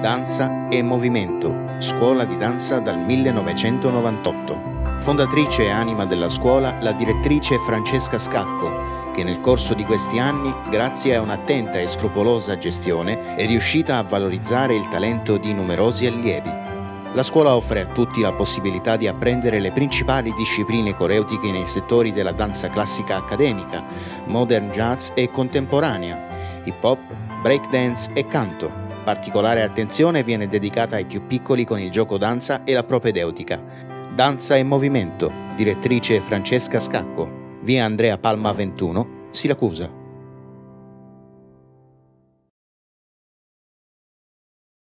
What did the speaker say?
Danza e Movimento, scuola di danza dal 1998. Fondatrice e anima della scuola la direttrice Francesca Scacco, che nel corso di questi anni, grazie a un'attenta e scrupolosa gestione, è riuscita a valorizzare il talento di numerosi allievi. La scuola offre a tutti la possibilità di apprendere le principali discipline coreutiche nei settori della danza classica accademica, modern jazz e contemporanea, hip hop, breakdance e canto. Particolare attenzione viene dedicata ai più piccoli con il gioco danza e la propedeutica. Danza e movimento, direttrice Francesca Scacco, via Andrea Palma 21, Siracusa.